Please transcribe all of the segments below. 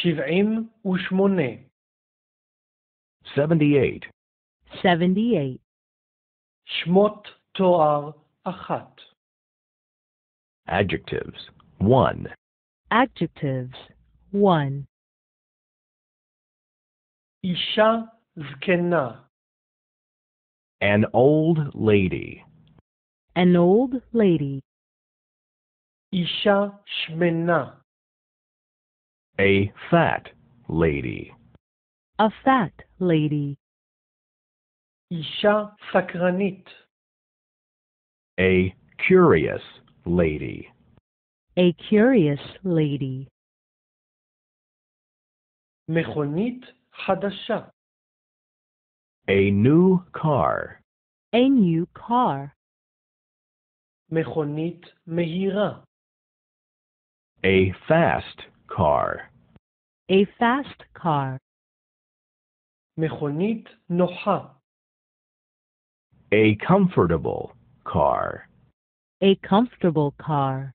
שבעים ושמונה. 78. 78. שמות תואר אחת. Adjectives. 1. Adjectives. 1. אישה זקנה. An old lady. An old lady. אישה שמנה. A fat lady. A fat lady. אישה סקרנית. A curious lady. A curious lady. מכונית חדשה. A new car. A new car. מכונית מהירה. A fast car. A fast car. מכונית נוחה. A comfortable car. A comfortable car.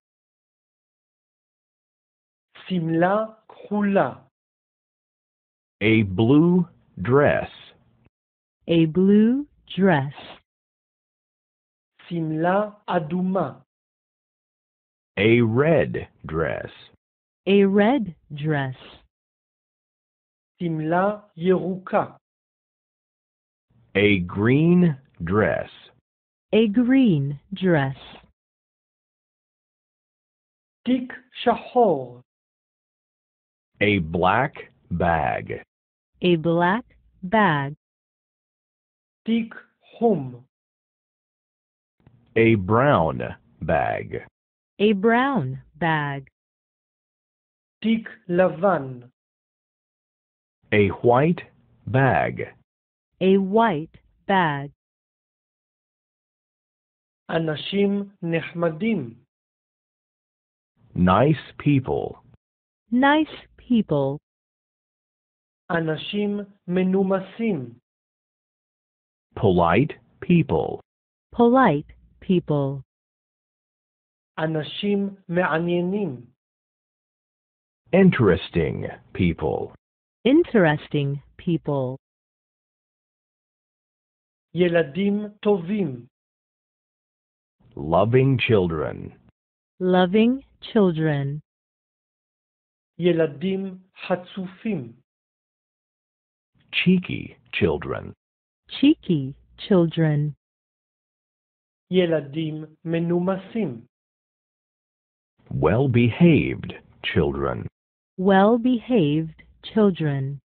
שמלה כחולה. A blue dress. A blue dress. שמלה אדומה. A red dress. A red dress. שמלה ירוקה. A green dress. A green dress. תיק שחור. A black bag. A black bag. תיק חום. A brown bag. A brown bag. תיק לבן. A white bag. A white bag. אנשים נחמדים. Nice people. Nice people. אנשים מנומסים. Polite people. Polite people. אנשים מעניינים. Interesting people. Interesting people. ילדים טובים. Loving children. Loving children. ילדים חצופים. Cheeky children. Cheeky children. ילדים מנומסים. Well behaved children. Well behaved children.